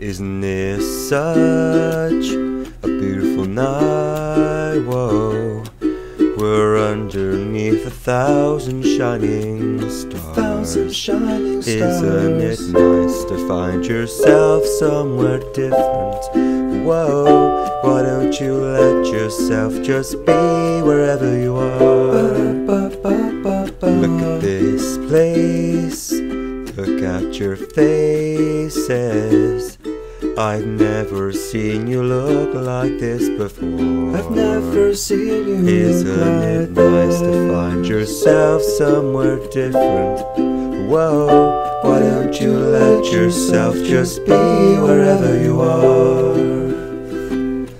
Isn't this such a beautiful night? Whoa, we're underneath a thousand shining stars. Thousand shining stars. Isn't it nice to find yourself somewhere different? Whoa, why don't you let yourself just be wherever you are? Look at this place, look at your faces. I've never seen you look like this before. I've never seen you Isn't look it like nice to find yourself somewhere different? Whoa, why don't you let yourself just be wherever you are?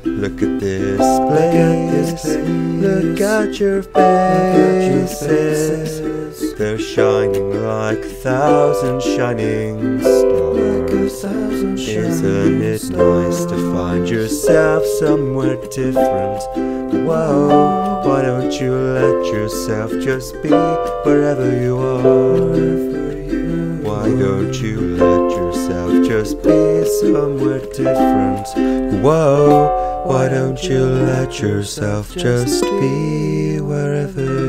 Look at this place, look at your Look at your faces. They're shining like a thousand shining stars. Isn't it nice to find yourself somewhere different? Whoa, why don't you let yourself just be wherever you are? Why don't you let yourself just be somewhere different? Whoa, why don't you let yourself just be wherever